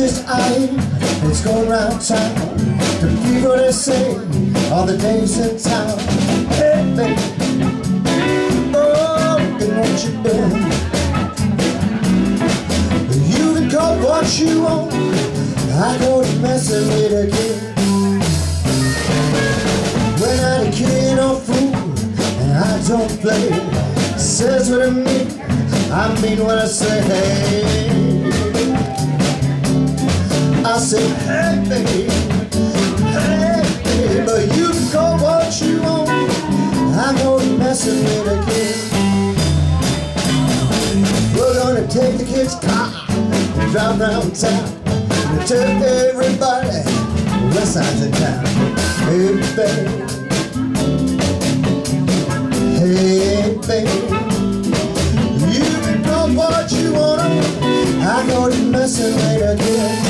It's going round town. To people that say All the days in town. Hey baby Oh, look at what you've You can call what you want. I to messing with it again. When I'm a kid or fool And I don't play Says what I mean. I mean what I say I say, hey baby, hey baby, you call what you want. I know you're messing with a kid. We're gonna take the kid's car and drive around town and tell everybody west side's in town. Hey baby, hey baby, you can call what you want. I know you're messing with a kid.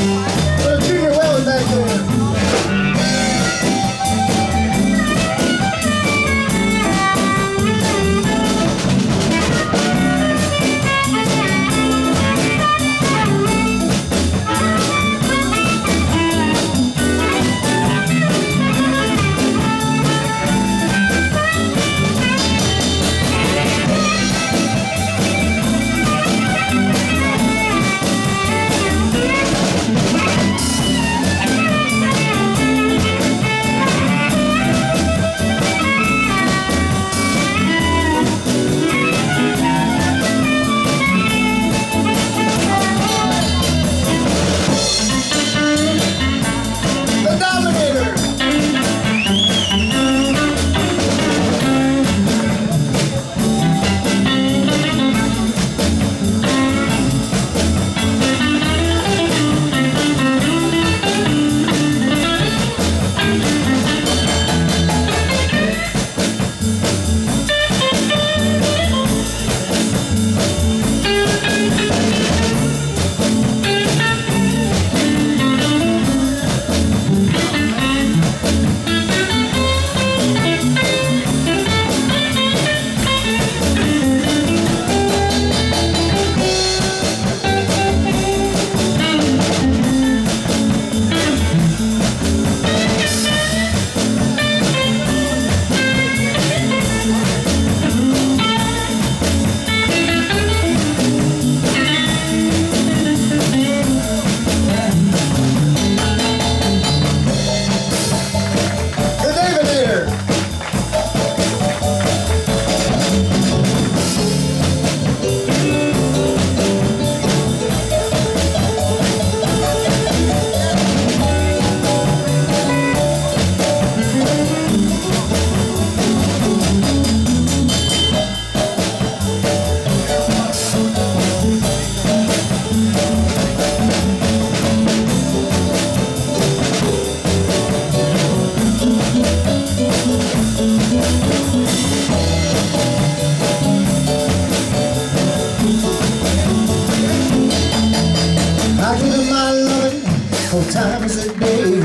Day.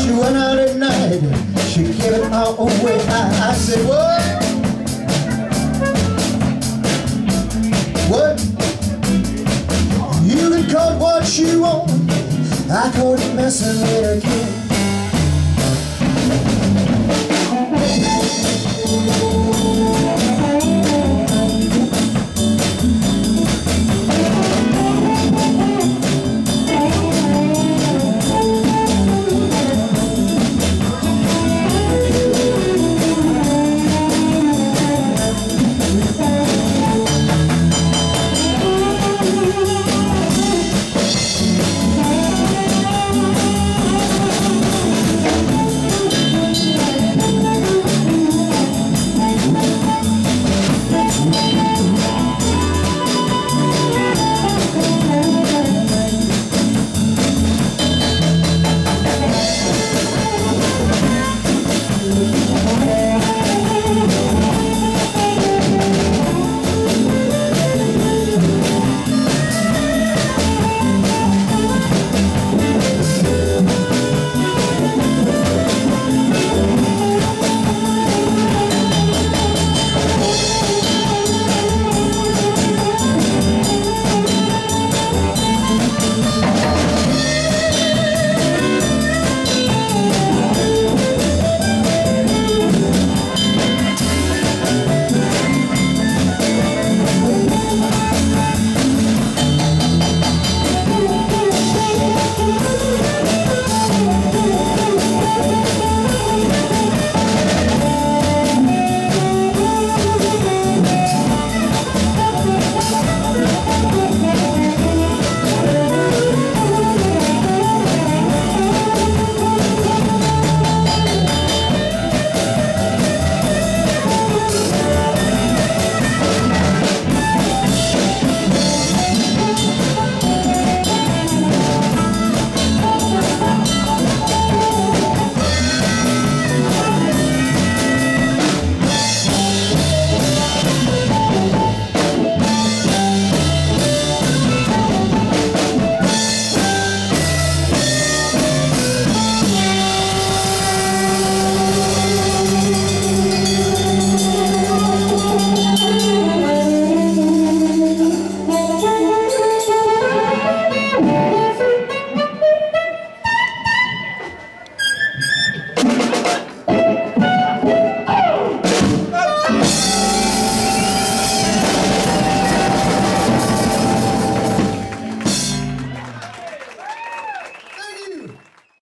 She went out at night, she gave it all away. I, I said, what? What? You can it what you want. I it messing with it kid.